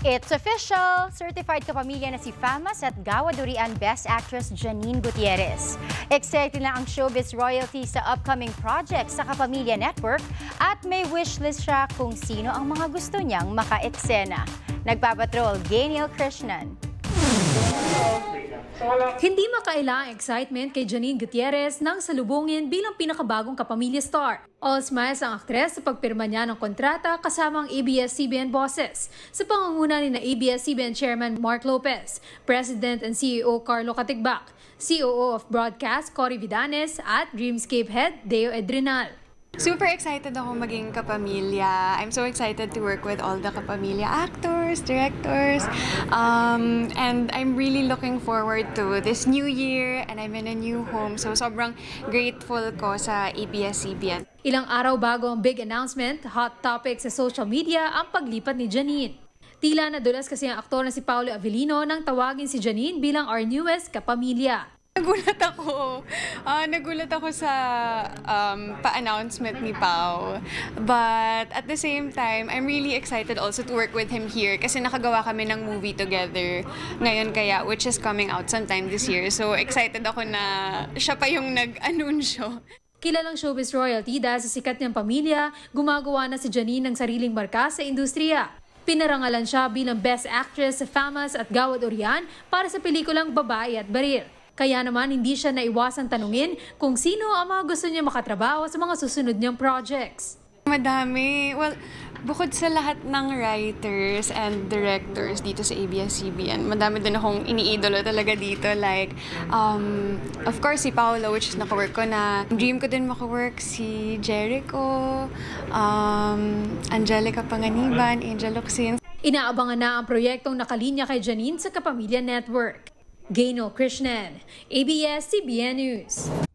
It's official! Certified kapamilya na si Famas at Gawa Durian Best Actress Janine Gutierrez. Excited na ang showbiz royalty sa upcoming project sa Kapamilya Network at may wishlist siya kung sino ang mga gusto niyang maka-eksena. Nagpapatrol, Gainiel Krishnan. Hindi makaila ang excitement kay Janine Gutierrez nang salubungin bilang pinakabagong kapamilya star. All smiles ang aktres sa pagpirma niya ng kontrata kasama ang ABS-CBN bosses sa pangunguna ni na ABS-CBN Chairman Mark Lopez, President and CEO Carlo Katigbak, COO of Broadcast Cory Vidanes at Dreamscape Head Deo Edrinal. Super excited ako maging kapamilya. I'm so excited to work with all the kapamilya actors, directors. Um, and I'm really looking forward to this new year and I'm in a new home. So sobrang grateful ko sa ABS-CBN. Ilang araw bago ang big announcement, hot topic sa social media ang paglipat ni Janine. Tila nadulas kasi ang aktor na si Paolo Avellino nang tawagin si Janine bilang our newest kapamilya. Nagulat ako. Ah, nagulat ako sa um, pa-announcement ni Pau. But at the same time, I'm really excited also to work with him here kasi nakagawa kami ng movie together ngayon kaya, which is coming out sometime this year. So excited ako na siya pa yung nag-anunsyo. Kilalang showbiz royalty dahil sa sikat niyang pamilya, gumagawa na si Janine ng sariling marka sa industriya. Pinarangalan siya bilang Best Actress sa Famas at Gawad Orian para sa pelikulang Babae at Baril. Kaya naman hindi siya naiwasan tanungin kung sino ang mga gusto niya makatrabaho sa mga susunod niyang projects. Madami. Well, bukod sa lahat ng writers and directors dito sa ABS-CBN, madami din akong iniidolo talaga dito. Like, um, of course, si Paolo, which is nakawork ko na. Dream ko din makawork si Jericho, um, Angelica Panganiban, Angel Locsin. Inaabangan na ang proyektong nakalinya kay Janine sa Kapamilya Network. Gaino Krishnan, ABS-CBN News.